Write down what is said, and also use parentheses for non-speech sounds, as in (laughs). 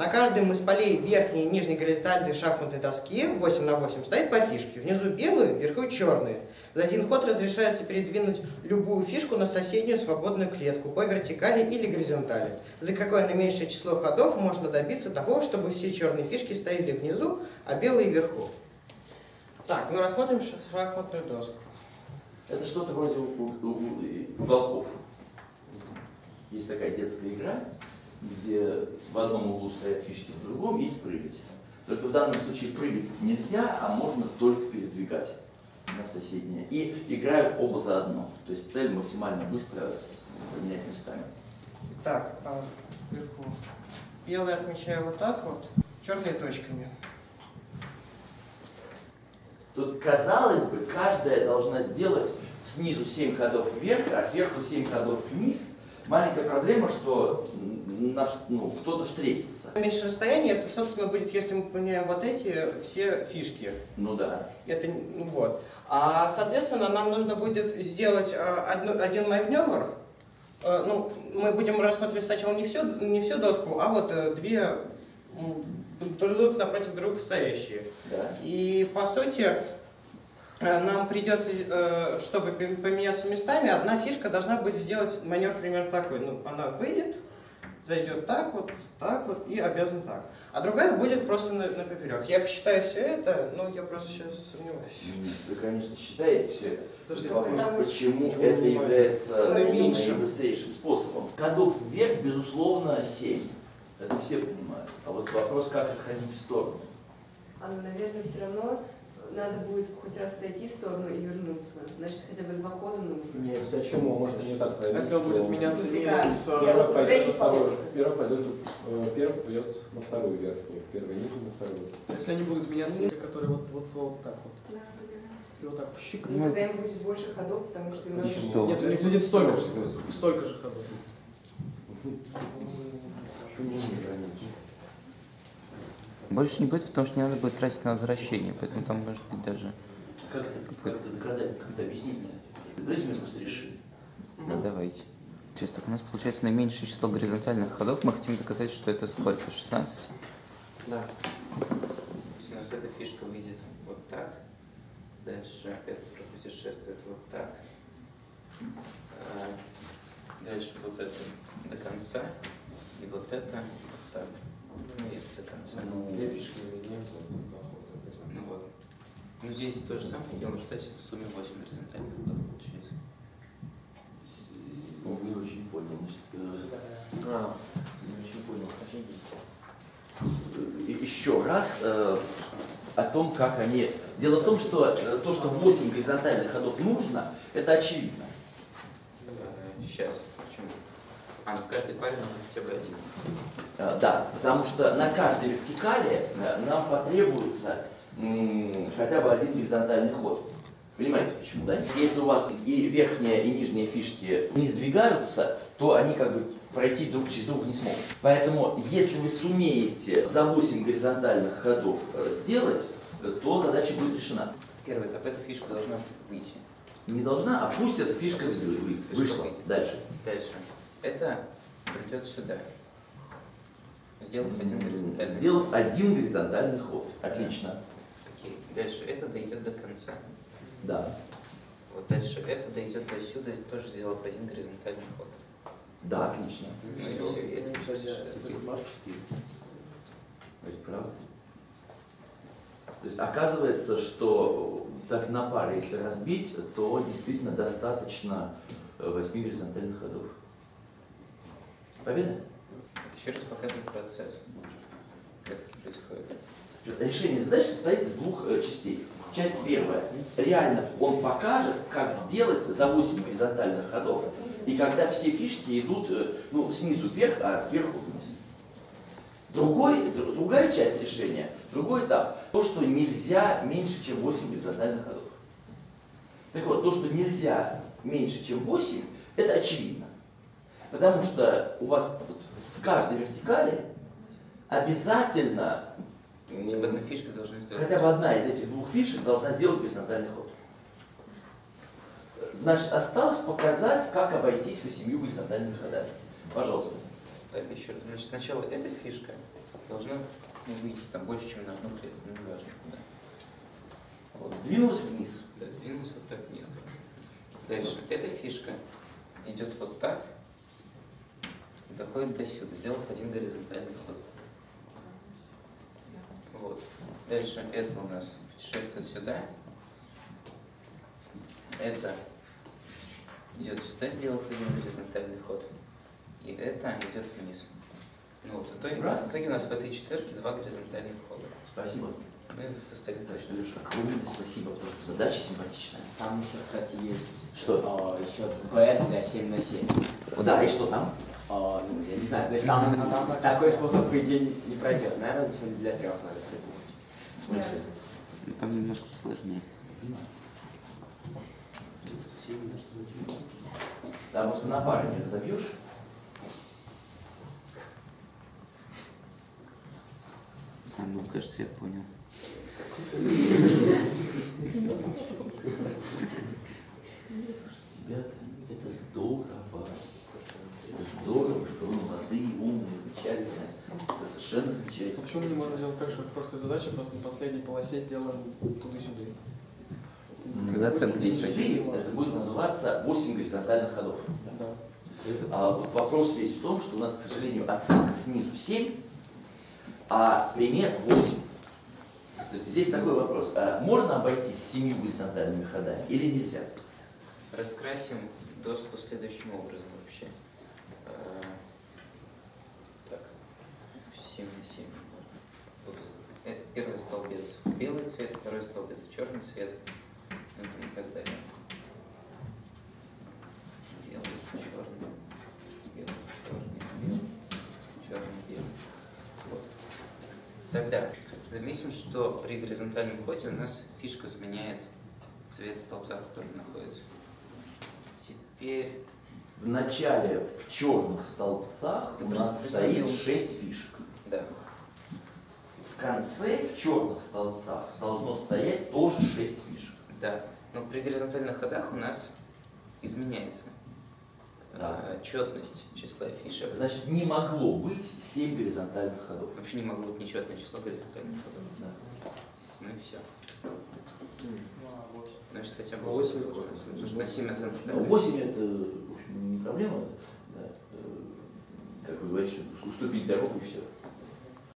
На каждом из полей верхней и нижней горизонтальной шахматной доски 8 на 8 стоит по фишке. Внизу белые, вверху черные. За один ход разрешается передвинуть любую фишку на соседнюю свободную клетку по вертикали или горизонтали. За какое наименьшее число ходов можно добиться того, чтобы все черные фишки стояли внизу, а белые вверху. Так, ну рассмотрим шахматную доску. Это что-то вроде уголков. Есть такая детская игра, где в одном углу стоят фишки, в другом и прыгать. Только в данном случае прыгать нельзя, а можно только передвигать на соседнее. И играют оба заодно. То есть цель максимально быстро поменять местами. Так, а вверху. Белые отмечаю вот так вот, черные точками. Тут, казалось бы, каждая должна сделать снизу 7 ходов вверх, а сверху 7 ходов вниз. Маленькая проблема, что м, на- ну, кто-то встретится. Меньше расстояние, это, собственно, будет, если мы поменяем вот эти все фишки. Ну да. Это, ну вот. А, соответственно, нам нужно будет сделать а, одну- один маневр. А, ну, мы будем рассматривать сначала не всю, не всю доску, а вот э, две друг напротив друга стоящие. Да. И, по сути, нам придется, э, чтобы пом- поменяться местами, одна фишка должна будет сделать маневр примерно такой. Ну, она выйдет, зайдет так вот, так вот и обязан так. А другая будет просто на, на поперек. Я посчитаю все это, но я просто сейчас сомневаюсь. М, Вы, конечно, считаете все это. Подожди, Вопрос, потому что- почему Почему это является Наименьшим. наибыстрейшим способом. Ходов вверх, безусловно, 7. Это все понимают. А вот вопрос, как отходить в сторону. А ну, наверное, все равно надо будет хоть раз отойти в сторону и вернуться. Значит, хотя бы два хода нужно. Не, почему? Может не так пойдет. Если он будет что меняться именно как? с... Я Первый пойдет вторую. положка? Первый пойдет, э, первый пойдет на вторую верхнюю, первый нижний на вторую. Если они будут меняться, которые вот, вот, вот так вот. Да. Если вот так щик. Ну, тогда им будет больше ходов, потому что им надо... Почему? Нет, у них будет столько же, столько же ходов. Почему не граница? Больше не будет, потому что не надо будет тратить на возвращение, поэтому там может быть даже... Как это, как это доказать, как это объяснить? Давайте мы просто решим. Ну, давайте. То есть так у нас получается наименьшее число горизонтальных ходов. Мы хотим доказать, что это сколько? 16? Да. У нас эта фишка выйдет вот так. Дальше это путешествует вот так. А, Дальше вот это до конца. И вот это вот так. Ну. Две фишки немцев, Ну вот. Ну здесь то же самое дело, результате в сумме 8 горизонтальных ходов получается. Ну, не очень понял. Значит, э, А, не очень понял. И Еще раз э, о том, как они... Дело в том, что э, то, что 8 горизонтальных ходов нужно, это очевидно. Сейчас. Почему? А, ну в каждой паре нужно хотя бы один. Э, Да, потому что на каждой вертикали э, нам потребуется хотя бы один горизонтальный ход. Понимаете почему, да? Если у вас и верхняя, и нижняя фишки не сдвигаются, то они как бы пройти друг через друга не смогут. Поэтому, если вы сумеете за 8 горизонтальных ходов э, сделать, то задача будет решена. Первый этап, эта фишка должна выйти. Не должна, а пусть эта фишка Пусть вы- вы- фишка вышла. выйдет. Дальше. Дальше. Это придет сюда. Сделав один горизонтальный. Сделав один горизонтальный ход. Отлично. Окей. Дальше это дойдет до конца. Да. Вот дальше это дойдет до сюда, тоже сделав один горизонтальный ход. Да, отлично. Ну все, и это путешествие. То есть, правда? То есть оказывается, что так на паре, если разбить, то действительно достаточно 8 горизонтальных ходов. Победа? Это еще раз показывает процесс. Как это происходит. Решение задачи состоит из двух э, частей. Часть первая. Реально он покажет, как сделать за 8 горизонтальных ходов, и когда все фишки идут э, ну, снизу вверх, а сверху вниз. Другой, другая часть решения, другой этап, то, что нельзя меньше, чем 8 горизонтальных ходов. Так вот, то, что нельзя меньше, чем 8, это очевидно. Потому что у вас в каждой вертикали обязательно Хотя бы одна фишка должна сделать. Хотя бы одна из этих двух фишек должна сделать горизонтальный ход. Значит, осталось показать, как обойтись восемью горизонтальными ходами. Пожалуйста. Так, еще раз. Значит, сначала эта фишка должно ну, выйти там больше, чем на одну клетку, ну неважно куда. Вот. Двинулась вниз. Да, сдвинулась вот так вниз. Дальше. Эта фишка идет вот так доходит до сюда, сделав один горизонтальный ход. Вот. Дальше это у нас путешествует сюда. Это идет сюда, сделав один горизонтальный ход. И это идет вниз. Ну вот, в итоге, в итоге у нас в этой четверке два горизонтальных хода. Спасибо. Ну и в остальных точно. Леша, огромное спасибо, потому что задача симпатичная. Там еще, кстати, есть Что? а, еще БР для 7 на 7. Да, и что там? А, ну, я не знаю, то есть там такой способ, по идее, не пройдет. Наверное, сегодня для трех надо придумать. В смысле? Ну, Там немножко сложнее. Да, просто на паре не разобьешь. А, ну, кажется, я понял. (laughs) Ребята, это здорово. Это здорово, что вы молодые, умные, замечательные. Это совершенно замечательно. Почему мы не можем сделать так же, как в прошлой задаче, просто на последней полосе сделаем туда-сюда? Здесь 10 четыре, это будет называться 8 горизонтальных ходов. Да. А вот вопрос весь в том, что у нас, к сожалению, оценка снизу 7, а пример 8. То есть здесь такой вопрос. А можно обойтись семью горизонтальными ходами или нельзя? Раскрасим доску следующим образом вообще. А, Так, 7 на 7. Вот э, первый столбец в белый цвет, второй столбец в черный цвет, ну, и так далее. Белый, черный, белый, черный, белый, черный, белый. Вот. Тогда заметим, что при горизонтальном ходе у нас фишка сменяет цвет столбца, в котором находится. Теперь В начале в черных столбцах у нас стоит 6 фишек. Да. В конце в черных столбцах должно стоять тоже 6 фишек. Да. Но при горизонтальных ходах у нас изменяется Да. э, четность числа фишек. Значит, не могло быть 7 горизонтальных ходов. Вообще не могло быть нечетное число горизонтальных ходов. Да. Ну и все. А, вот. Значит, хотя бы Восемь 8 должно быть. Потому что на 7 оценок Ну, 8 это, в общем, не проблема. Да. Э, Как вы говорите, уступить дорогу и все.